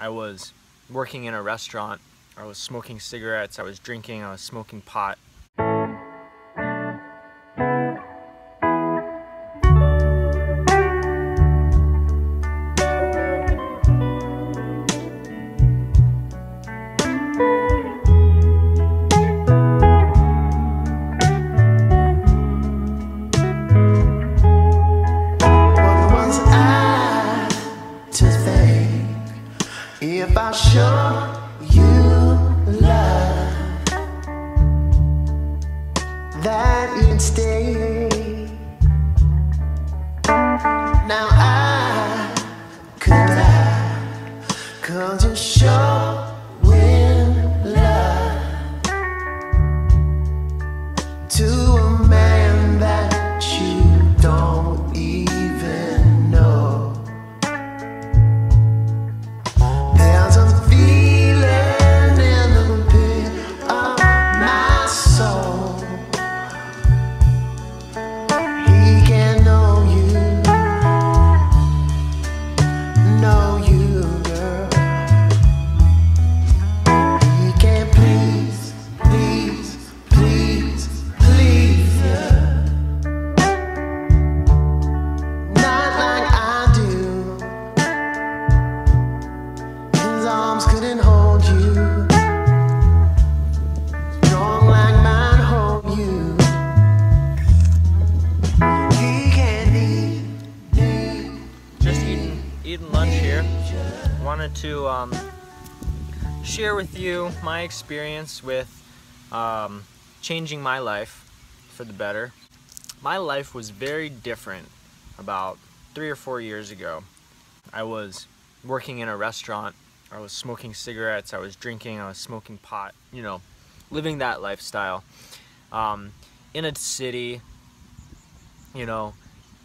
I was working in a restaurant. I was smoking cigarettes. I was drinking. I was smoking pot. If I show you love that you'd stay? Now I could die, cause you're showing Wanted to um, share with you my experience with um, changing my life for the better. My life was very different about three or four years ago. I was working in a restaurant. I was smoking cigarettes. I was drinking. I was smoking pot. You know, living that lifestyle. Um, in a city, you know,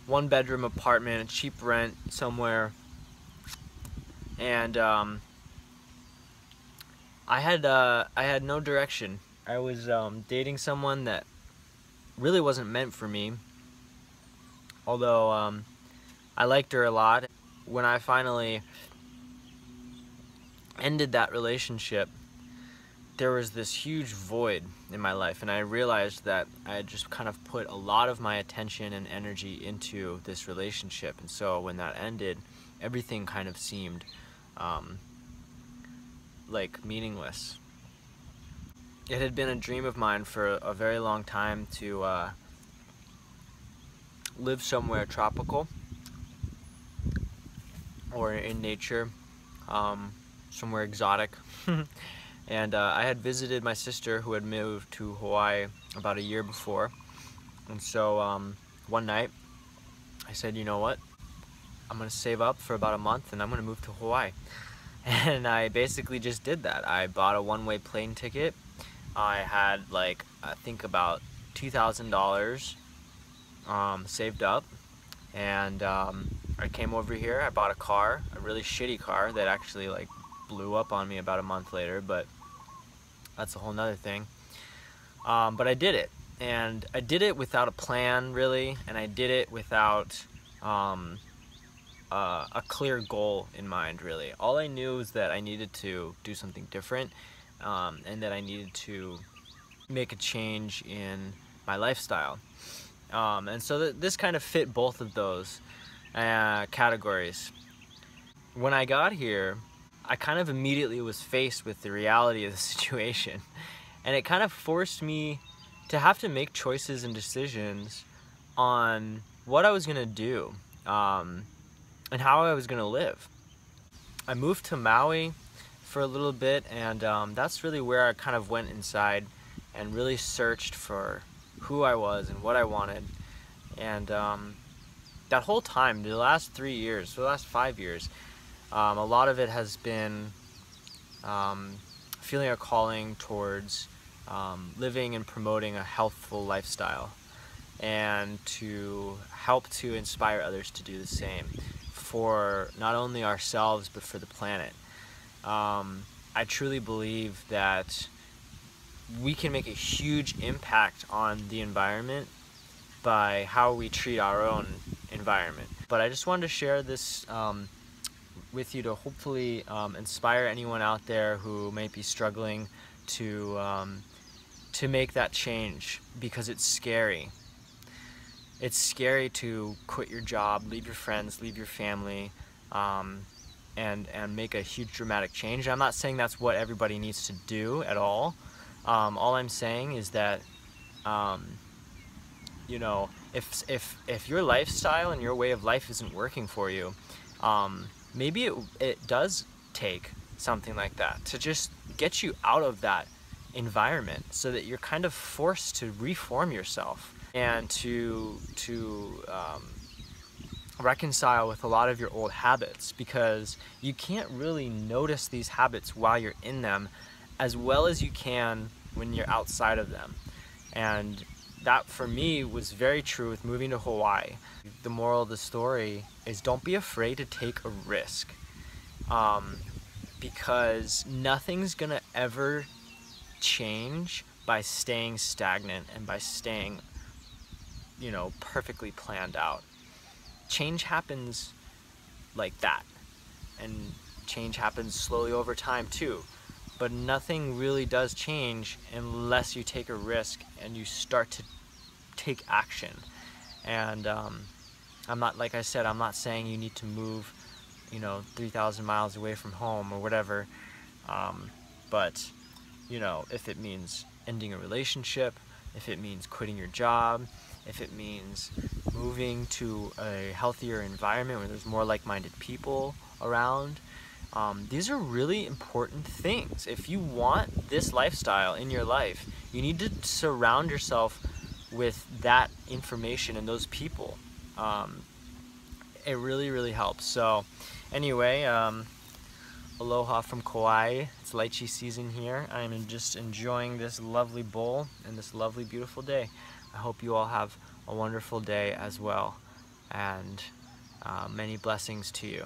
one bedroom apartment, cheap rent somewhere. And um, I had uh, I had no direction. I was um, dating someone that really wasn't meant for me. Although um, I liked her a lot. When I finally ended that relationship, there was this huge void in my life, and I realized that I had just kind of put a lot of my attention and energy into this relationship. And so when that ended, everything kind of seemed um, like meaningless. It had been a dream of mine for a very long time to uh, live somewhere tropical or in nature, um, somewhere exotic. and uh, I had visited my sister who had moved to Hawaii about a year before. And so um, one night I said, you know what? I'm gonna save up for about a month and I'm gonna move to Hawaii. And I basically just did that. I bought a one-way plane ticket. I had like I think about two thousand dollars um, saved up, and um, I came over here. I bought a car, a really shitty car that actually like blew up on me about a month later. But that's a whole nother thing. Um, but I did it, and I did it without a plan really, and I did it without um, uh, a clear goal in mind really. All I knew was that I needed to do something different, um, and that I needed to make a change in my lifestyle. Um, and so th- this kind of fit both of those uh, categories. When I got here, I kind of immediately was faced with the reality of the situation. And it kind of forced me to have to make choices and decisions on what I was going to do um, and how I was going to live. I moved to Maui for a little bit, and um, that's really where I kind of went inside and really searched for who I was and what I wanted. And um, that whole time, the last three years, the last five years, um, a lot of it has been um, feeling a calling towards um, living and promoting a healthful lifestyle and to help to inspire others to do the same for not only ourselves but for the planet. Um, I truly believe that we can make a huge impact on the environment by how we treat our own environment. But I just wanted to share this um, with you to hopefully um, inspire anyone out there who may be struggling to um, to make that change because it's scary. It's scary to quit your job, leave your friends, leave your family, um, and and make a huge dramatic change. I'm not saying that's what everybody needs to do at all. Um, all I'm saying is that, um, you know, if if if your lifestyle and your way of life isn't working for you, um, maybe it it does take something like that to just get you out of that environment, so that you're kind of forced to reform yourself and to to um, reconcile with a lot of your old habits because you can't really notice these habits while you're in them as well as you can when you're outside of them. And that for me was very true with moving to Hawaii. The moral of the story is don't be afraid to take a risk um, because nothing's gonna ever change by staying stagnant and by staying, you know, perfectly planned out change happens like that. And change happens slowly over time too. But nothing really does change unless you take a risk and you start to take action. And um, I'm not, like I said, I'm not saying you need to move, you know, 3,000 miles away from home or whatever. Um, but, you know, if it means ending a relationship, if it means quitting your job, if it means moving to a healthier environment where there's more like-minded people around. Um, these are really important things. If you want this lifestyle in your life, you need to surround yourself with that information and those people. Um, it really, really helps. So, anyway, um, aloha from Kauai. It's lychee season here. I am just enjoying this lovely bowl and this lovely, beautiful day. I hope you all have a wonderful day as well and uh, many blessings to you.